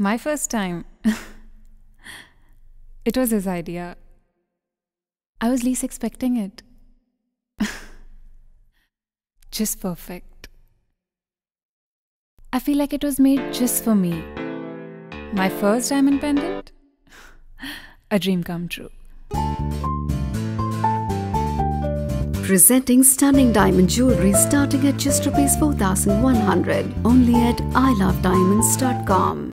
My first time. it was his idea. I was least expecting it. just perfect. I feel like it was made just for me. My first diamond pendant? A dream come true. Presenting stunning diamond jewelry starting at just rupees 4100 only at ilovediamonds.com.